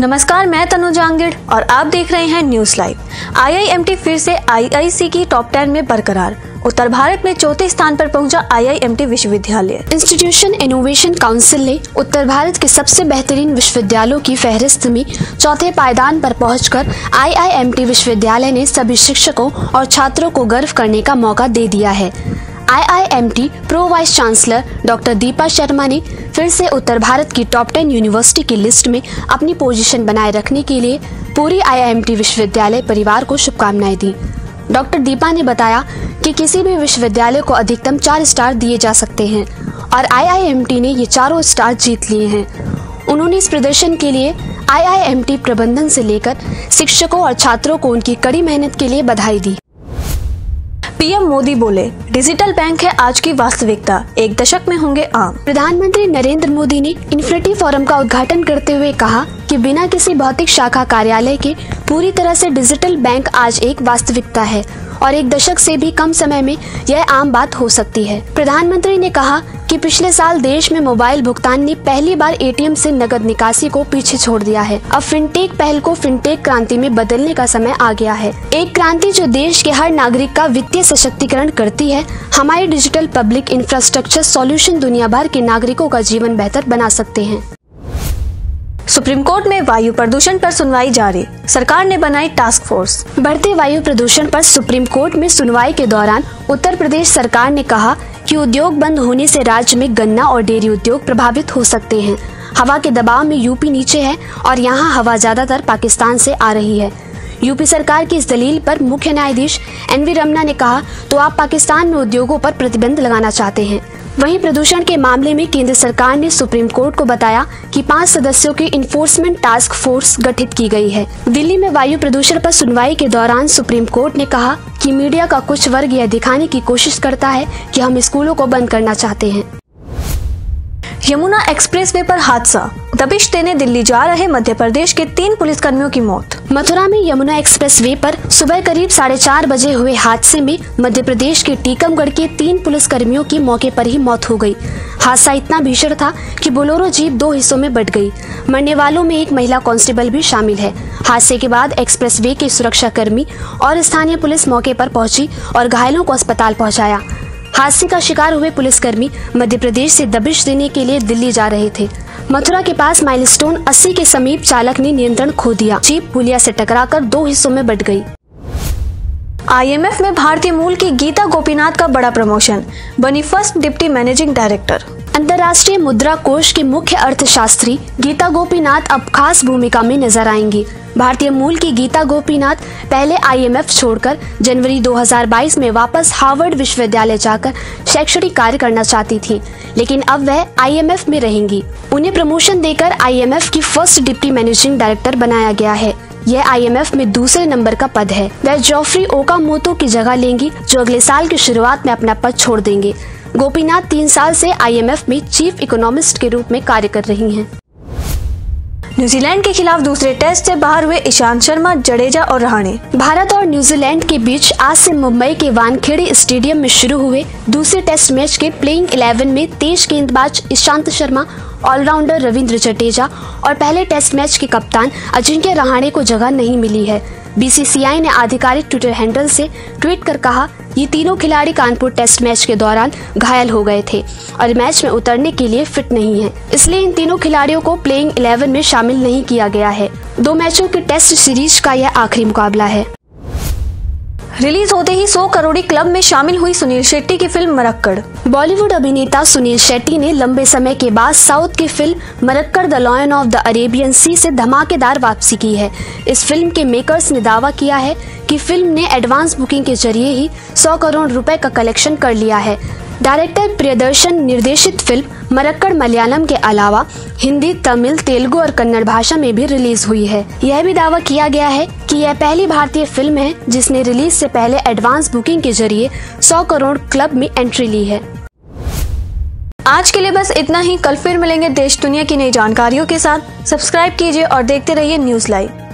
नमस्कार, मैं तनु जांगिड़ और आप देख रहे हैं न्यूज़ लाइव आईआईएमटी फिर से आईआईसी की टॉप टेन में बरकरार। उत्तर भारत में चौथे स्थान पर पहुँचा आईआईएमटी विश्वविद्यालय। इंस्टीट्यूशन इनोवेशन काउंसिल ने उत्तर भारत के सबसे बेहतरीन विश्वविद्यालयों की फहरिस्त में चौथे पायदान पर पहुंचकर आईआईएमटी विश्वविद्यालय ने सभी शिक्षकों और छात्रों को गर्व करने का मौका दे दिया है। IIMT pro vice chancellor doctor Deepa Sharma ने फिर से उत्तर भारत की टॉप टेन यूनिवर्सिटी की लिस्ट में अपनी पोजीशन बनाए रखने के लिए पूरी आईआईएमटी विश्वविद्यालय परिवार को शुभकामनाएँ दी। डॉक्टर दीपा ने बताया कि किसी भी विश्वविद्यालय को अधिकतम चार स्टार दिए जा सकते हैं और आईआईएमटी ने ये चारों स्टार जीत लिए हैं। उन्होंने इस प्रदर्शन के लिए आईआईएमटी प्रबंधन से लेकर शिक्षकों और छात्रों को उनकी कड़ी मेहनत के लिए बधाई दी। पीएम मोदी बोले, डिजिटल बैंक है आज की वास्तविकता, एक दशक में होंगे आम। प्रधानमंत्री नरेंद्र मोदी ने इन्फिनिटी फोरम का उद्घाटन करते हुए कहा कि बिना किसी भौतिक शाखा कार्यालय के पूरी तरह से डिजिटल बैंक आज एक वास्तविकता है। और एक दशक से भी कम समय में यह आम बात हो सकती है। प्रधानमंत्री ने कहा कि पिछले साल देश में मोबाइल भुगतान ने पहली बार एटीएम से नगद निकासी को पीछे छोड़ दिया है। अब फिनटेक पहल को फिनटेक क्रांति में बदलने का समय आ गया है। एक क्रांति जो देश के हर नागरिक का वित्तीय सशक्तिकरण करती है, हमारे डिजिटल पब्लिक इंफ्रास्ट्रक्चर सॉल्यूशन दुनिया भर के नागरिकों का जीवन बेहतर बना सकते हैं। सुप्रीम कोर्ट में वायु प्रदूषण पर सुनवाई जारी। सरकार ने बनाई टास्क फोर्स बढ़ते वायु प्रदूषण पर सुप्रीम कोर्ट में सुनवाई के दौरान उत्तर प्रदेश सरकार ने कहा कि उद्योग बंद होने से राज्य में गन्ना और डेयरी उद्योग प्रभावित हो सकते हैं। हवा के दबाव में यूपी नीचे है और यहाँ हवा ज़्यादातर पाकिस्तान से आ रही है। यूपी सरकार की इस दलील पर मुख्य न्यायाधीश एन वी रमना ने कहा तो आप पाकिस्तान में उद्योगों पर प्रतिबंध लगाना चाहते हैं। वहीं प्रदूषण के मामले में केंद्र सरकार ने सुप्रीम कोर्ट को बताया कि पाँच सदस्यों की इन्फोर्समेंट टास्क फोर्स गठित की गई है। दिल्ली में वायु प्रदूषण पर सुनवाई के दौरान सुप्रीम कोर्ट ने कहा कि मीडिया का कुछ वर्ग यह दिखाने की कोशिश करता है कि हम स्कूलों को बंद करना चाहते हैं। यमुना एक्सप्रेसवे पर हादसा। दबिश देने दिल्ली जा रहे मध्य प्रदेश के तीन पुलिस कर्मियों की मौत। मथुरा में यमुना एक्सप्रेस वे पर सुबह करीब साढ़े चार बजे हुए हादसे में मध्य प्रदेश के टीकमगढ़ के तीन पुलिस कर्मियों की मौके पर ही मौत हो गई। हादसा इतना भीषण था कि बोलोरो जीप दो हिस्सों में बट गई। मरने वालों में एक महिला कांस्टेबल भी शामिल है। हादसे के बाद एक्सप्रेस वे के सुरक्षा कर्मी और स्थानीय पुलिस मौके पर पहुँची और घायलों को अस्पताल पहुँचाया। हादसे का शिकार हुए पुलिसकर्मी मध्य प्रदेश से दबिश देने के लिए दिल्ली जा रहे थे। मथुरा के पास माइलस्टोन 80 के समीप चालक ने नियंत्रण खो दिया। जीप पुलिया से टकराकर दो हिस्सों में बट गई। आईएमएफ में भारतीय मूल की गीता गोपीनाथ का बड़ा प्रमोशन। बनी फ़र्स्ट डिप्टी मैनेजिंग डायरेक्टर। अंतर्राष्ट्रीय मुद्रा कोष के मुख्य अर्थशास्त्री गीता गोपीनाथ अब खास भूमिका में नज़र आएँगी। भारतीय मूल की गीता गोपीनाथ पहले आईएमएफ छोड़कर जनवरी 2022 में वापस हार्वर्ड विश्वविद्यालय जाकर शैक्षणिक कार्य करना चाहती थी, लेकिन अब वह आईएमएफ में रहेंगी। उन्हें प्रमोशन देकर आईएमएफ की फ़र्स्ट डिप्टी मैनेजिंग डायरेक्टर बनाया गया है। यह आईएमएफ में दूसरे नंबर का पद है। वह जॉफ्री ओका मोतो की जगह लेंगी, जो अगले साल की शुरुआत में अपना पद छोड़ देंगे। गोपीनाथ तीन साल से आईएमएफ में चीफ इकोनॉमिस्ट के रूप में कार्य कर रही हैं। न्यूजीलैंड के खिलाफ दूसरे टेस्ट से बाहर हुए ईशांत शर्मा, जडेजा और रहाणे भारत और न्यूजीलैंड के बीच आज से मुंबई के वानखेड़े स्टेडियम में शुरू हुए दूसरे टेस्ट मैच के प्लेइंग 11 में तेज गेंदबाज ईशांत शर्मा, ऑलराउंडर रविंद्र जडेजा और पहले टेस्ट मैच के कप्तान अजिंक्य रहाणे को जगह नहीं मिली है बीसीसीआई ने आधिकारिक ट्विटर हैंडल से ट्वीट कर कहा ये तीनों खिलाड़ी कानपुर टेस्ट मैच के दौरान घायल हो गए थे और मैच में उतरने के लिए फिट नहीं है। इसलिए इन तीनों खिलाड़ियों को प्लेइंग 11 में शामिल नहीं किया गया है। दो मैचों के टेस्ट सीरीज़ का यह आखिरी मुकाबला है। रिलीज़ होते ही 100 करोड़ी क्लब में शामिल हुई सुनील शेट्टी की फ़िल्म मरक्कड़। बॉलीवुड अभिनेता सुनील शेट्टी ने लंबे समय के बाद साउथ की film Marakkar the lion of the Arabian sea से धमाकेदार वापसी की है। इस फ़िल्म के मेकर्स ने दावा किया है कि फ़िल्म ने एडवांस बुकिंग के ज़रिए ही 100 करोड़ रुपए का कलेक्शन कर लिया है। डायरेक्टर प्रियदर्शन निर्देशित फ़िल्म मरक्कड़ मलयालम के अलावा हिंदी, तमिल, तेलुगु और कन्नड़ भाषा में भी रिलीज़ हुई है। यह भी दावा किया गया है कि यह पहली भारतीय फ़िल्म है जिसने रिलीज़ से पहले एडवांस बुकिंग के ज़रिए 100 करोड़ क्लब में एंट्री ली है। आज के लिए बस इतना ही। कल फिर मिलेंगे देश दुनिया की नई जानकारियों के साथ। सब्सक्राइब कीजिए और देखते रहिए न्यूज़ लाइव।